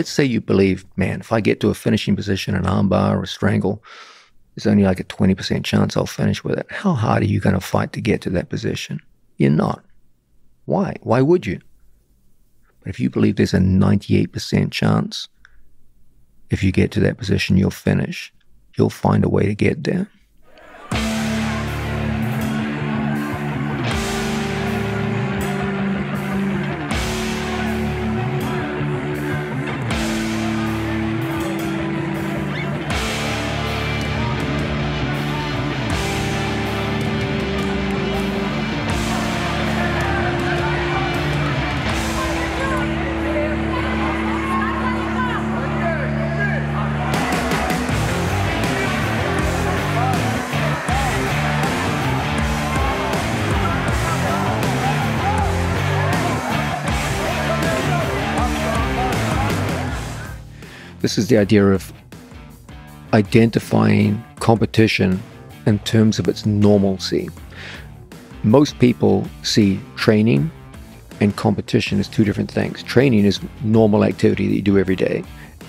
let's say you believe, man, if I get to a finishing position, an armbar or a strangle, there's only like a 20% chance I'll finish with it. How hard are you going to fight to get to that position? You're not. Why? Why would you? But if you believe there's a 98% chance, if you get to that position, you'll finish, you'll find a way to get there. This is the idea of identifying competition in terms of its normalcy. Most people see training and competition as two different things. Training is normal activity that you do every day,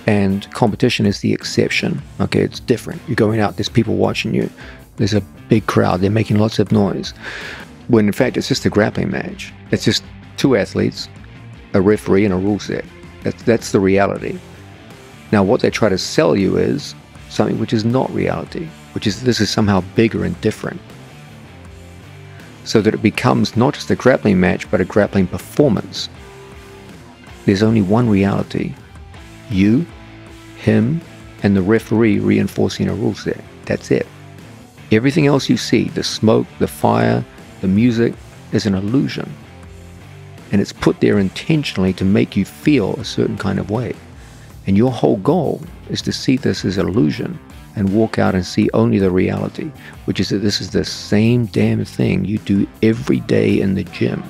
and competition is the exception. Okay, it's different. You're going out, there's people watching you, there's a big crowd, they're making lots of noise. When in fact, it's just a grappling match. It's just two athletes, a referee, and a rule set. That's, that's the reality. Now, what they try to sell you is something which is not reality, which is this is somehow bigger and different. So that it becomes not just a grappling match, but a grappling performance. There's only one reality you, him, and the referee reinforcing a rule set. That's it. Everything else you see the smoke, the fire, the music is an illusion. And it's put there intentionally to make you feel a certain kind of way. And your whole goal is to see this as illusion and walk out and see only the reality, which is that this is the same damn thing you do every day in the gym.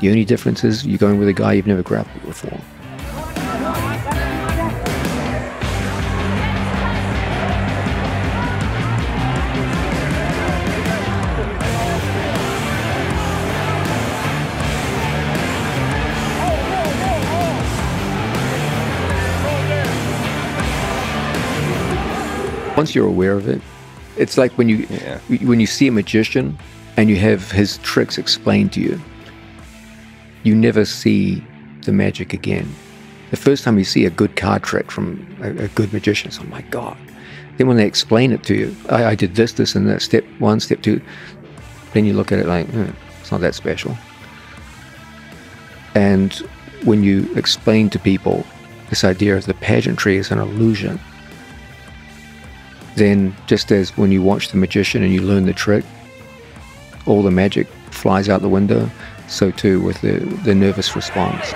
The only difference is you're going with a guy you've never grappled before. Once you're aware of it, it's like when you yeah. when you see a magician and you have his tricks explained to you. You never see the magic again. The first time you see a good card trick from a, a good magician, it's oh my god. Then when they explain it to you, I, I, did this, this, and that. Step one, step two. Then you look at it like hmm, it's not that special. And when you explain to people this idea of the pageantry is an illusion, then just as when you watch the magician and you learn the trick, all the magic flies out the window, so too with the, the nervous response.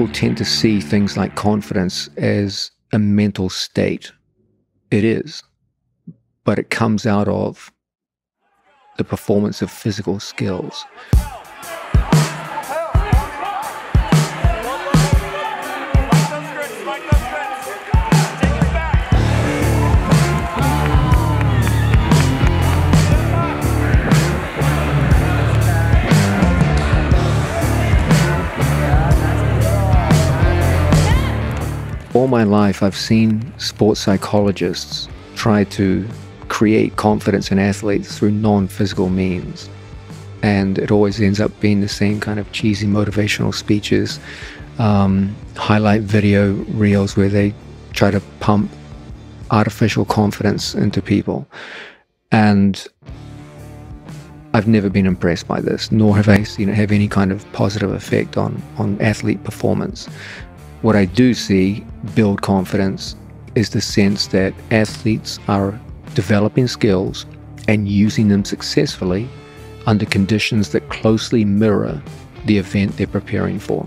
People tend to see things like confidence as a mental state. It is, but it comes out of the performance of physical skills. All my life, I've seen sports psychologists try to create confidence in athletes through non physical means. And it always ends up being the same kind of cheesy motivational speeches, um, highlight video reels where they try to pump artificial confidence into people. And I've never been impressed by this, nor have I seen it have any kind of positive effect on, on athlete performance. What I do see build confidence is the sense that athletes are developing skills, and using them successfully under conditions that closely mirror the event they're preparing for.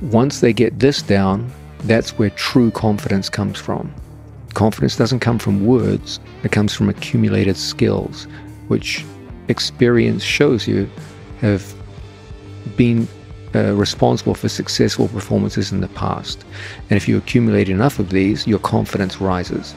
Once they get this down, that's where true confidence comes from. Confidence doesn't come from words, it comes from accumulated skills, which experience shows you have been uh, responsible for successful performances in the past. And if you accumulate enough of these, your confidence rises.